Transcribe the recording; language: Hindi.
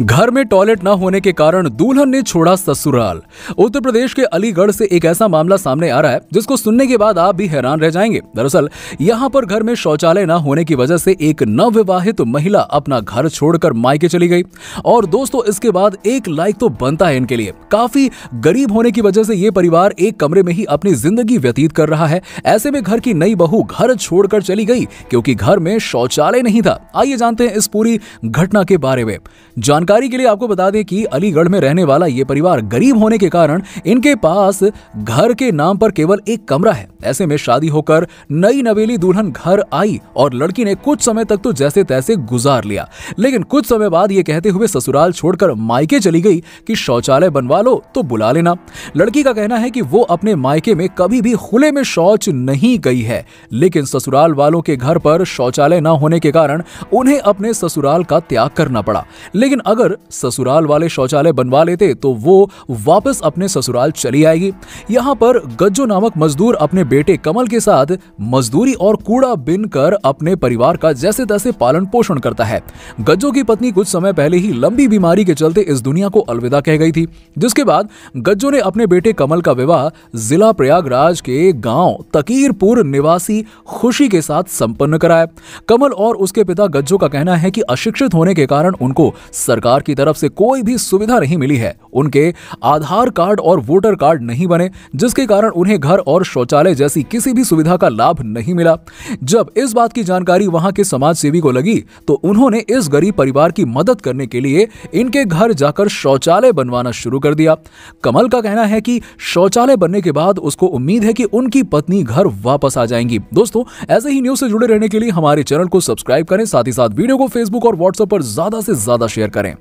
घर में टॉयलेट न होने के कारण दुल्हन ने छोड़ा ससुराल। उत्तर प्रदेश के अलीगढ़ से एक ऐसा मामला सामने आ रहा है, जिसको सुनने के बाद आप भी हैरान रह जाएँगे। दरअसल, यहाँ पर घर में शौचालय न होने की वजह से एक नवविवाहित महिला अपना घर छोड़कर मायके चली गई। और दोस्तों, इसके बाद एक लाइक तो बनता है इनके लिए। काफ़ी गरीब होने की वजह से ये परिवार एक कमरे में ही अपनी ज़िंदगी व्यतीत कर रहा है। ऐसे में घर की नई बहू घर छोड़कर चली गई, क्योंकि घर में शौचालय नहीं था। आइए जानते हैं इस पूरी घटना के बारे में। जानकारी जानकारी के लिए आपको बता दें कि अलीगढ़ में रहने वाला ये परिवार गरीब होने के कारण इनके पास घर के नाम पर केवल एक कमरा है। ऐसे में शादी होकर नई नवेली दुल्हन घर आई और लड़की ने कुछ समय तक तो जैसे तैसे गुजार लिया। लेकिन कुछ समय बाद ये कहते हुए ससुराल छोड़कर मायके चली गई कि शौचालय बनवा लो तो बुला लेना। लड़की का कहना है कि वो अपने मायके में कभी भी खुले में शौच नहीं गई है। लेकिन ससुराल वालों के घर पर शौचालय न होने के कारण उन्हें अपने ससुराल का त्याग करना पड़ा। लेकिन अगर अगर ससुराल वाले शौचालय बनवा लेते तो वो वापस अपने ससुराल चली आएगी। यहाँ पर गज्जो नामक मजदूर अपने बेटे कमल के साथ मजदूरी और कूड़ा बिन कर अपने परिवार का जैसे तैसे पालन पोषण करता है। गज्जो की पत्नी कुछ समय पहले ही लंबी बीमारी के चलते इस दुनिया को अलविदा कह गई थी। जिसके बाद गज्जो ने अपने बेटे कमल का विवाह जिला प्रयागराज के गाँव तकीरपुर निवासी खुशी के साथ संपन्न कराया। कमल और उसके पिता गज्जो का कहना है कि अशिक्षित होने के कारण उनको सरकार सरकार की तरफ़ से कोई भी सुविधा नहीं मिली है। उनके आधार कार्ड और वोटर कार्ड नहीं बने, जिसके कारण उन्हें घर और शौचालय जैसी किसी भी सुविधा का लाभ नहीं मिला। जब इस बात की जानकारी वहाँ के समाज सेवी को लगी तो उन्होंने इस गरीब परिवार की मदद करने के लिए इनके घर जाकर शौचालय बनवाना शुरू कर दिया। कमल का कहना है कि शौचालय बनने के बाद उसको उम्मीद है कि उनकी पत्नी घर वापस आ जाएँगी। दोस्तों, ऐसे ही न्यूज़ से जुड़े रहने के लिए हमारे चैनल को सब्सक्राइब करें, साथ ही साथ वीडियो को फेसबुक और व्हाट्सएप पर ज़्यादा से ज़्यादा शेयर करें।